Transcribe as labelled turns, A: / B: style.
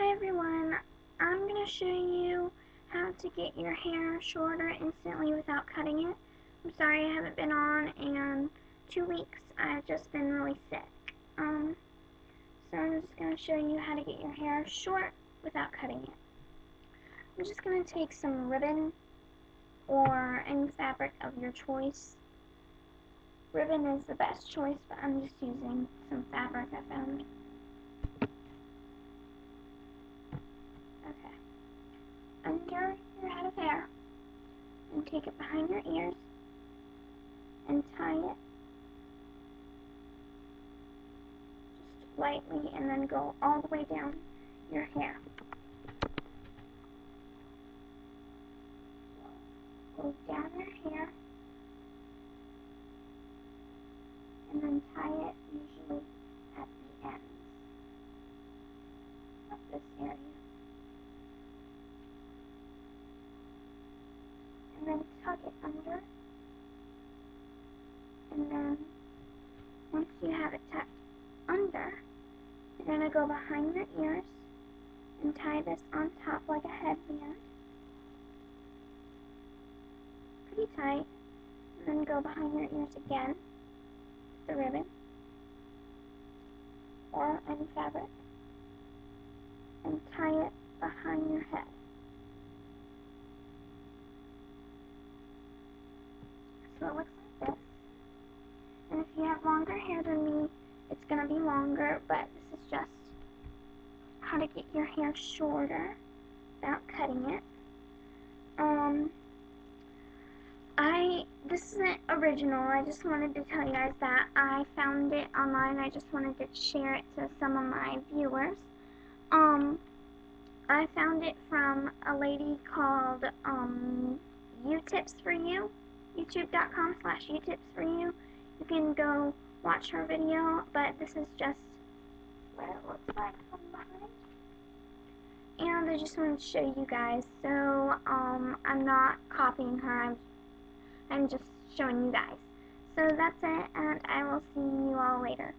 A: Hi everyone, I'm going to show you how to get your hair shorter instantly without cutting it. I'm sorry I haven't been on in two weeks, I've just been really sick. Um, so I'm just going to show you how to get your hair short without cutting it. I'm just going to take some ribbon or any fabric of your choice. Ribbon is the best choice, but I'm just using some fabric I found. under your head of hair and take it behind your ears and tie it just lightly and then go all the way down your hair. Go down your hair and then tie it usually at the ends of this area. And then tuck it under. And then once you have it tucked under, you're going to go behind your ears and tie this on top like a headband. Pretty tight. And then go behind your ears again with the ribbon or any fabric and tie it behind your head. so it looks like this. And if you have longer hair than me, it's going to be longer, but this is just how to get your hair shorter without cutting it. Um, I, this isn't original, I just wanted to tell you guys that I found it online, I just wanted to share it to some of my viewers. Um, I found it from a lady called, um, YouTips4U youtube.com slash utips for you. You can go watch her video, but this is just what it looks like from behind. And I just wanted to show you guys, so um, I'm not copying her, I'm, I'm just showing you guys. So that's it, and I will see you all later.